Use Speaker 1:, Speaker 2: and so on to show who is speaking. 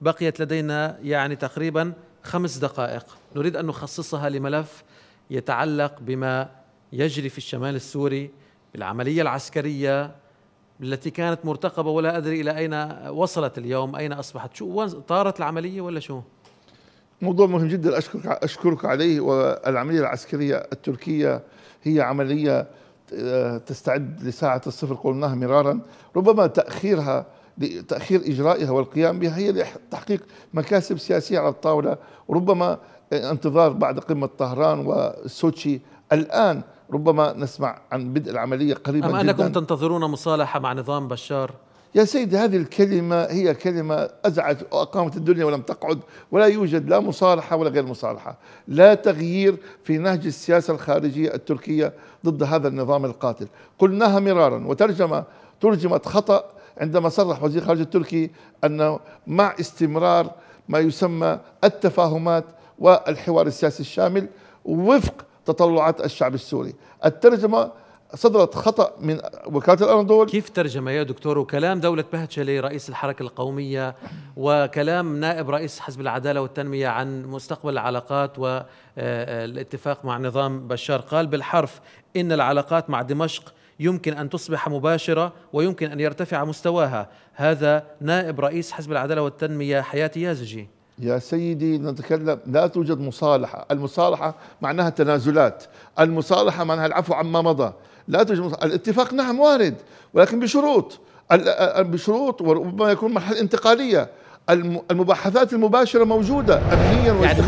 Speaker 1: بقيت لدينا يعني تقريبا خمس دقائق. نريد أن نخصصها لملف يتعلق بما يجري في الشمال السوري بالعملية العسكرية التي كانت مرتقبة ولا أدري إلى أين وصلت اليوم أين أصبحت. شو طارت العملية ولا شو؟
Speaker 2: موضوع مهم جدا. أشكرك, أشكرك عليه. والعملية العسكرية التركية هي عملية آه، تستعد لساعة الصفر قلناها مرارا. ربما تأخيرها لتأخير إجرائها والقيام بها هي لتحقيق مكاسب سياسية على الطاولة وربما انتظار بعد قمة طهران وسوتشي. الآن ربما نسمع عن بدء العملية قريبا
Speaker 1: أم أنكم جداً. تنتظرون مصالحة مع نظام بشار؟
Speaker 2: يا سيدي هذه الكلمة هي كلمة أزعت وأقامت الدنيا ولم تقعد ولا يوجد لا مصالحة ولا غير مصالحة. لا تغيير في نهج السياسة الخارجية التركية ضد هذا النظام القاتل. قلناها مرارا وترجمة ترجمت خطأ عندما صرح وزير الخارجية التركي أنه مع استمرار ما يسمى التفاهمات والحوار السياسي الشامل وفق تطلعات الشعب السوري. الترجمة صدرت خطأ من وكالة الأناضول
Speaker 1: كيف ترجمة يا دكتور؟ وكلام دولة بهتشلي رئيس الحركة القومية وكلام نائب رئيس حزب العدالة والتنمية عن مستقبل العلاقات والاتفاق مع نظام بشار. قال بالحرف إن العلاقات مع دمشق يمكن أن تصبح مباشرة ويمكن أن يرتفع مستواها. هذا نائب رئيس حزب العدالة والتنمية حياتي يازجي.
Speaker 2: يا سيدي نتكلم لا توجد مصالحة. المصالحة معناها تنازلات. المصالحة معناها العفو عما مضى. لا توجد مصالحة. الاتفاق نعم وارد ولكن بشروط. بشروط وربما يكون مرحلة انتقالية. المباحثات المباشرة موجودة أمنيا
Speaker 1: يعني